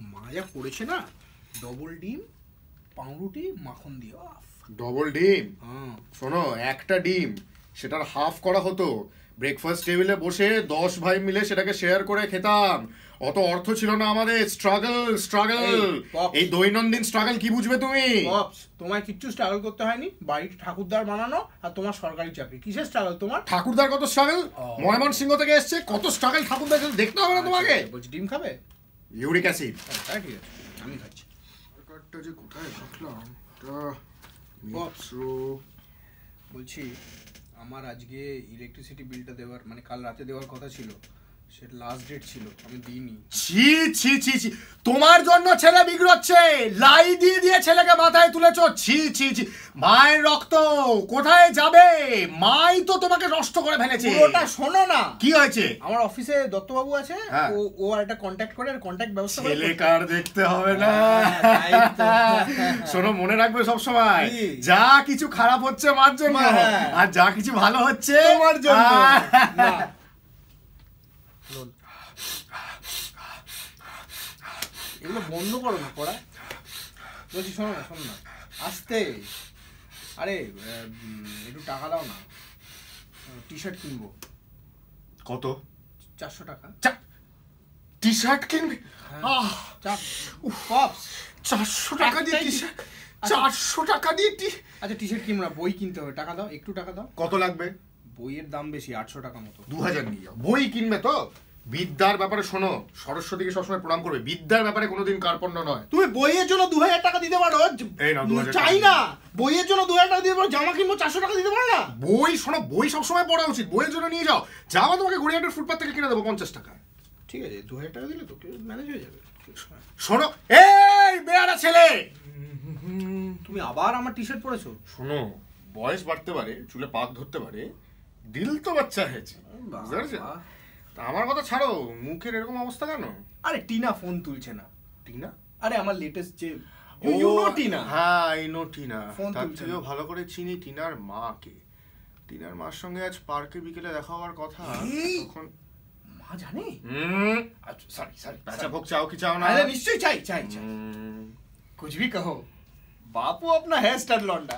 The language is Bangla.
মা যা করেছে না? ডবল ডিম পাউরুটি মাখন দিয়ে। ডবল ডিম? হ্যাঁ। শোনো একটা ডিম সেটার হাফ করা হতো। ব্রেকফাস্ট টেবিলে বসে দশ ভাই মিলে সেটাকে শেয়ার করে খেতাম। অত অর্থ ছিল না আমাদের। স্ট্রাগল স্ট্রাগল এই, দৈনন্দিন স্ট্রাগল কি বুঝবে তুমি? তোমায় কিচ্ছু স্ট্রাগল করতে হয়নি। বাড়িতে ঠাকুরদার বানানো আর তোমার সরকারি চাকরি। কিসের স্ট্রাগল তোমার? ঠাকুরদার কত স্ট্রাগল ও। ময়মনসিংহ থেকে এসছে। কত স্ট্রাগল ঠাকুরদার দেখতে হবে না তোমাকে। আচ্ছা, বলছি ডিম খাবে? Uric acid. হ্যাঁ ঠিক আছে আমি খাচ্ছি। কার্ডটা যে কোথায় রাখলাম Pops। বলছি আমার আজকে ইলেকট্রিসিটি বিলটা দেওয়ার মানে কাল রাতে দেওয়ার কথা ছিল। সেটা লাস্ট ডেট ছিল আমি দিইনি। ছি ছি ছি ছি। তোমার জন্য ছেলে বিগড়চ্ছে। লাই দিয়ে দিয়ে ছেলেকে মাথায় তুলেছ। ছি ছি ছি। মায়ের রক্ত কোথায় যাবে? মাই তো তোমাকে নষ্ট করে ফেলেছে। পুরোটা শোনো না। কি হয়েছে? আমার অফিসে দত্তবাবু আছে হ্যাঁ। ও ও আর একটা কন্ট্যাক্ট করে কন্ট্যাক্ট ব্যবস্থা করে ছেলে কার দেখতে হবে না? হ্যাঁ। শোনো মনে রাখবে সব সময় যা কিছু খারাপ হচ্ছে মার জন্য। হ্যাঁ। আর যা কিছু ভালো হচ্ছে তোমার জন্য। এগুলো বন্ধ করো না পড়া। বলছি শোনো না শোনো না। আসতে। আরে একটু টাকা দাও না। টি শার্ট কিনবো। কত? চারশো টাকা। টি শার্ট কিনবে? হ্যাঁ। চারশো টাকা দিয়ে টি টি- শার্ট আচ্ছা। চারশো টাকা দিয়ে টি আচ্ছা টি শার্ট কিনবো না বই কিনতে হবে। টাকা দাও একটু টাকা দাও। কত লাগবে? বইয়ের দাম বেশি আটশো টাকা মতো। দু হাজার নিয়ে যাও। বই কিনবে তো? বিদ্যার ব্যাপারে শোনো সরস্বতীকে সবসময় প্রণাম করবে। বিদ্যার ব্যাপারে কোনোদিন কার্পণ্য নয়। তুমি বইয়ের জন্য দু হাজার টাকা দিতে পারো এই নাও 2000 টাকা চাই না। বইয়ের জন্য দু হাজার টাকা দিতে পারো জামা কিনবো চারশো টাকা দিতে পারো না? বই শোনো বই সবসময় পড়া উচিত। বইয়ের জন্য নিয়ে যাও। যাওয়া তোমাকে গড়িয়াটের ফুটপাথ থেকে কিনে দেবো পঞ্চাশ টাকা ঠিক আছে দু হাজার টাকা দিলে তো ম্যানেজ হয়ে যাবে। শোনো এই বেয়ারা ছেলে! তুমি আবার আমার টি শার্ট পরেছো? শোনো বয়স বাড়তে পারে চুলে পাক ধরতে পারে দিল তো বাচ্চা হয়েছে। বুঝতে পারছ? আমার কথা ছাড়ো মুখের এরকম অবস্থা কেন আরে টিনা ফোন তুলছে না টিনা আরে আমার লেটেস্ট যে ইউ নো টিনা হ্যাঁ আই নো টিনা ফোন তার তুলছে থেকেও না। ভালো করে চিনি টিনার মাকে টিনার মার সঙ্গে আজ পার্কে বিকেলে দেখা হওয়ার কথা এই! তখন মা জানে হুম আচ্ছা সরি সরি প্যাঁচা ভোগ চাও কি চাও না अरे निश्चय चाहिए चाहिए चाहिए হুম, कुछ भी कहो बापू अपना है स्टार लौंडा